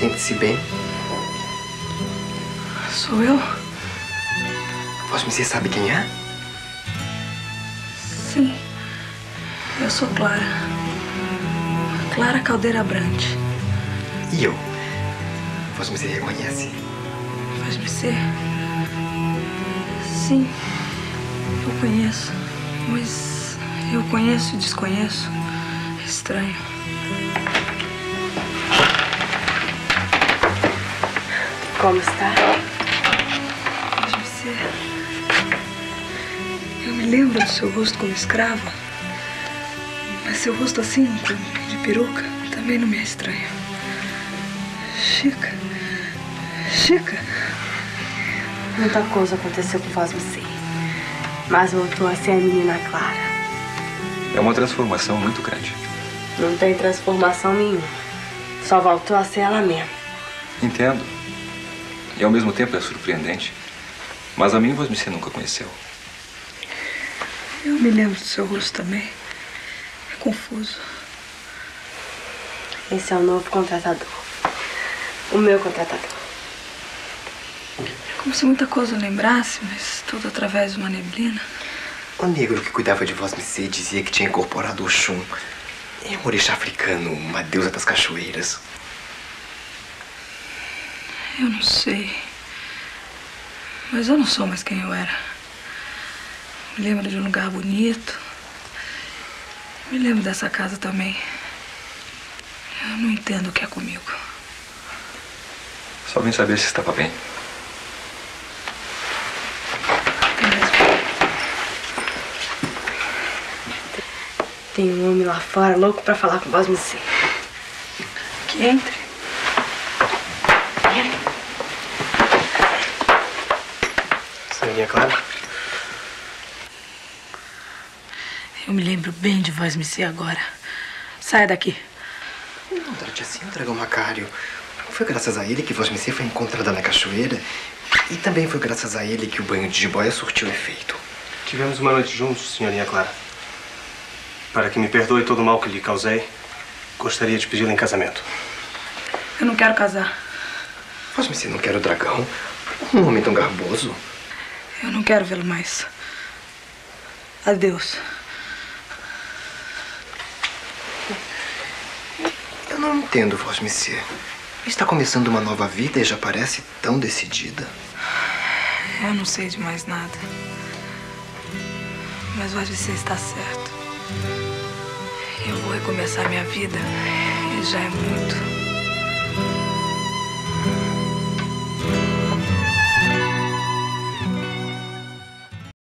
conheci bem. Sou eu? Você sabe quem é? Sim. Eu sou Clara. Clara Caldeira Brant. E eu? Você me reconhece? Faz-me ser. Sim. Eu conheço. Mas eu conheço e desconheço. É estranho. Como está? Ser. Eu me lembro do seu rosto como escrava. Mas seu rosto assim, de peruca, também não me é estranho. Chica. Chica. Muita coisa aconteceu com Voz você. Mas voltou a ser a menina Clara. É uma transformação muito grande. Não tem transformação nenhuma. Só voltou a ser ela mesma. Entendo. E ao mesmo tempo é surpreendente. Mas a mim você nunca conheceu. Eu me lembro do seu rosto também. É confuso. Esse é o novo contratador. O meu contratador. Como se muita coisa eu lembrasse, mas tudo através de uma neblina. O negro que cuidava de vós me dizia que tinha incorporado o Xum. É um orixá africano, uma deusa das cachoeiras. Eu não sei. Mas eu não sou mais quem eu era. Me lembro de um lugar bonito. Me lembro dessa casa também. Eu não entendo o que é comigo. Só vim saber se estava bem. Tem um homem lá fora louco pra falar com voz. Que entre. Senhorinha Clara? Eu me lembro bem de voz me agora. Saia daqui. Não trate assim o dragão Macário. Foi graças a ele que voz foi encontrada na cachoeira. E também foi graças a ele que o banho de jiboia surtiu efeito. Tivemos uma noite juntos, senhorinha Clara. Para que me perdoe todo o mal que lhe causei, gostaria de pedi-la em casamento. Eu não quero casar. Mas você não quer o dragão? Um homem tão garboso. Eu não quero vê-lo mais. Adeus. Eu não entendo, Voz Monsieur. Está começando uma nova vida e já parece tão decidida. Eu não sei de mais nada. Mas Voz Monsieur está certo. Eu vou recomeçar minha vida e já é muito.